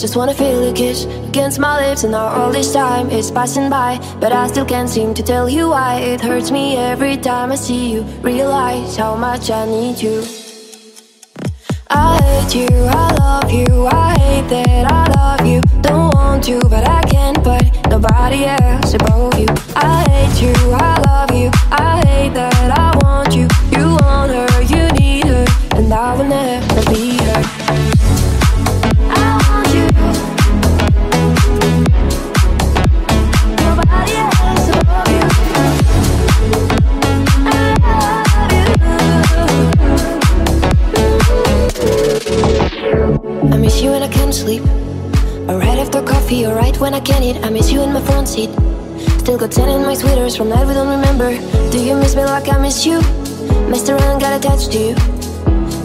Just wanna feel a kiss against my lips, and now all this time is passing by, but I still can't seem to tell you why. It hurts me every time I see you. Realize how much I need you. I hate you, I love you, I hate that I love you. Don't want to, but I can't, but nobody else above you. I hate you, I love you, I hate that I want you. You want her, you need her, and I will never after right when I can't eat. I miss you in my front seat. Still got ten in my sweaters from night we don't remember. Do you miss me like I miss you? Messed around, got attached to you.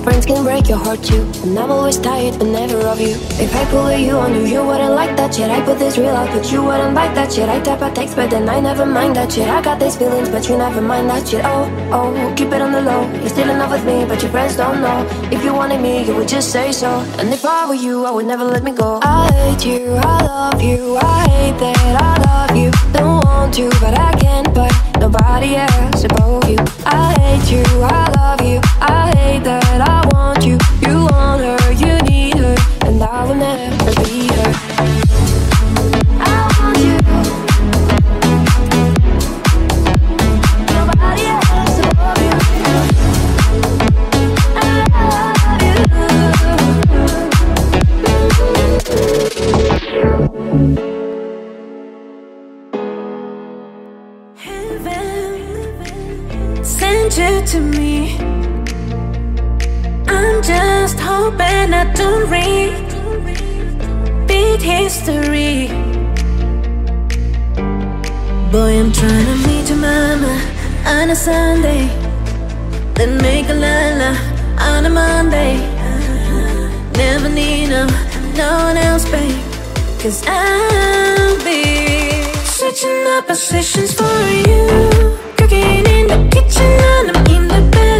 Friends can break your heart too. And I'm always tired, but never of you. If I pull you on you, you wouldn't like that shit. I put this real out, but you wouldn't like that shit. I type a text, but then I never mind that shit. I got these feelings, but you never mind that shit. Oh, oh, keep it on the low. You're still in love with me, but your friends don't know. If you wanted me, you would just say so. And if I were you, I would never let me go. I hate you, I love you, I hate that I love you. Don't want to, but I can't, but nobody else above you. I hate you, I love you, I hate that I want you. You I'll be switching up positions for you. Cooking in the kitchen and I'm in the bedroom.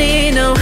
Need no,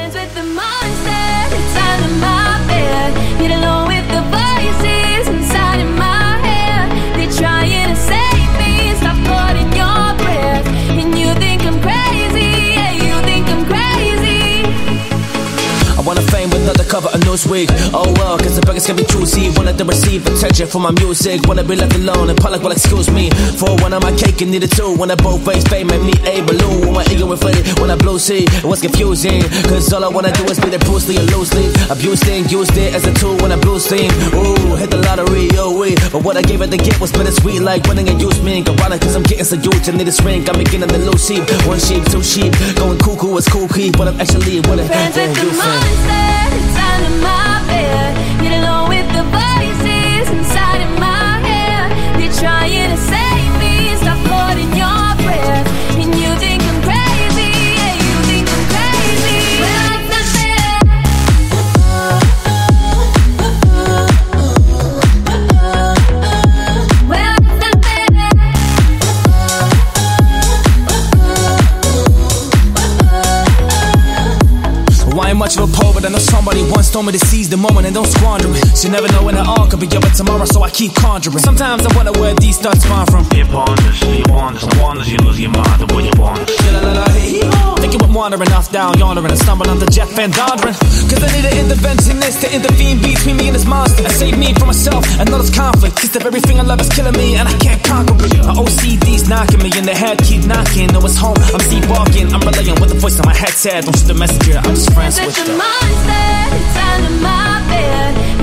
friends with the monster Newsweek. Oh well, cause the beggars can be choosy. Wanted to receive attention for my music. Wanna be left alone in public, well, excuse me. For one of my cake and needed two. When I both face fame made me a balloon. When my ego inflated, when I blue see, it was confusing. Cause all I wanna do is be the Bruce Lee and loosely. Abused it, used it as a tool when I blue steam. Ooh, hit the lottery, oh wait. But what I gave it to get was bittersweet, like winning a used me. Ironic, cause I'm getting so huge and need this ring. I'm beginning the loose sheep. One sheep, two sheep. Going cuckoo, it's cool key. But I'm actually winning. Friends with the monster trying to save much of a poet, but I know somebody once told me to seize the moment and don't squander it. You never know when it all could be over tomorrow, so I keep conjuring. Sometimes I wonder where these thoughts spawn from. You ponders, you wonders, no wonders you lose your mind the way you want. Thinking I'm wandering off down yonder and I stumble onto Jeff VanVonderen. Cause I need an interventionist to intervene between me and this monster and save me from myself and all this conflict. Cause if everything I love is killing me and I can't conquer it. My OCD's knocking me in the head, keep knocking. No, it's home, I'm sleepwalking. I'm relaying what the voice in my head said. Don't shoot the messenger, I'm just friends with the. monster that's under my bed.